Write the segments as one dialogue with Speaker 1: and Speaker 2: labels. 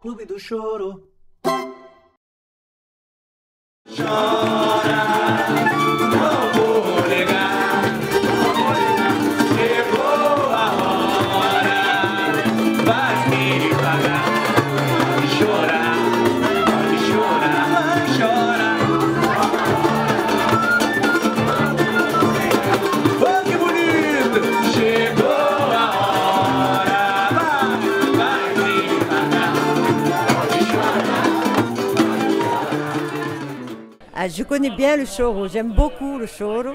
Speaker 1: Clube do Choro.
Speaker 2: Oh,
Speaker 3: Ah, je connais bien le choro, j'aime beaucoup le choro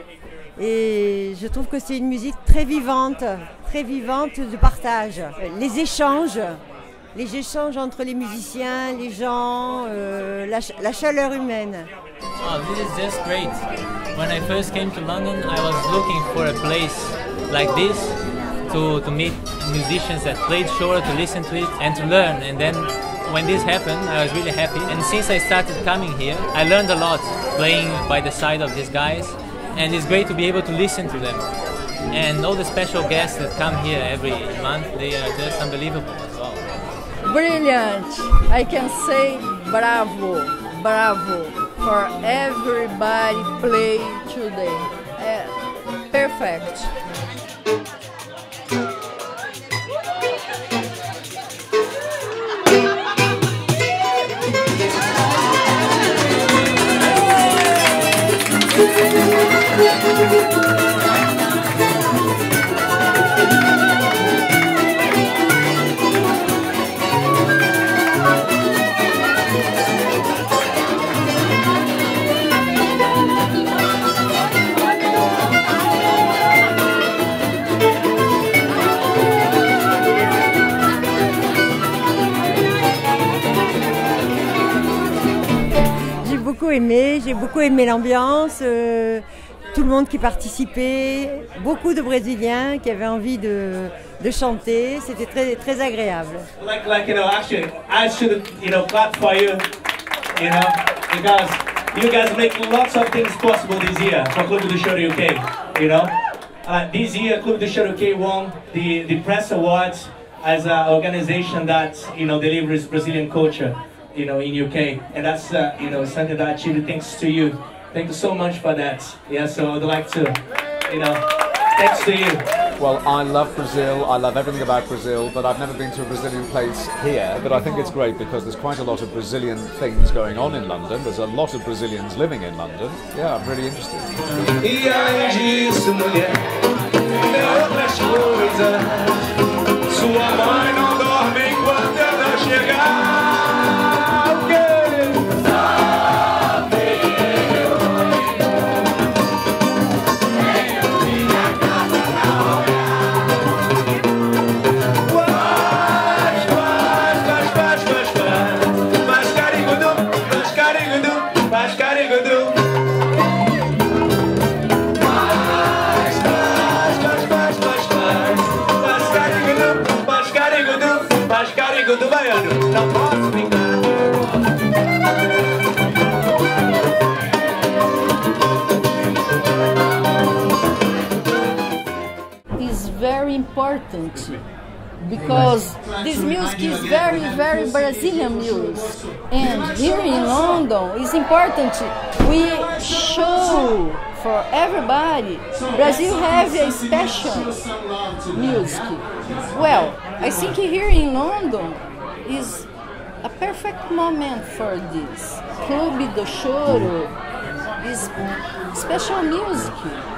Speaker 3: et je trouve que c'est une musique très vivante, très vivante de partage. Les échanges, les échanges entre les musiciens, les gens, euh, la, ch- la chaleur humaine.
Speaker 4: Oh, this is just great. When I first came to London, I was looking for a place like this to, to meet musicians that played shore, to listen to it and to learn. And then when this happened, I was really happy. And since I started coming here, I learned a lot playing by the side of these guys. And it's great to be able to listen to them. And all the special guests that come here every month, they are just unbelievable as well.
Speaker 5: Brilliant! I can say bravo, bravo for everybody play today. Eh, perfect.
Speaker 3: J'ai beaucoup aimé, j'ai beaucoup aimé l'ambiance, euh, tout le monde qui participait, beaucoup de Brésiliens qui avaient envie de, de chanter, c'était très, très agréable.
Speaker 2: Like, you know, I should, you know, clap for you, you know, because you guys make lots of things possible this year for Clube do Choro UK, you know. Uh, this year, Clube do Choro UK won the, the Press Awards as an organization that, you know, delivers Brazilian culture, you know, in UK. And that's, uh, you know, something that I achieved thanks to you. Thank you so much for that. Yeah, so I'd like to, you know, thanks to you.
Speaker 6: Well, I love Brazil. I love everything about Brazil, but I've never been to a Brazilian place here. But I think it's great because there's quite a lot of Brazilian things going on in London. There's a lot of Brazilians living in London. Yeah, I'm really interested.
Speaker 2: Posso
Speaker 5: very important because this music is very, very Brazilian music. And here in London, it's important we show for everybody Brazil have a special music. Well, I think here in London is a perfect moment for this. Clube do Choro is special music.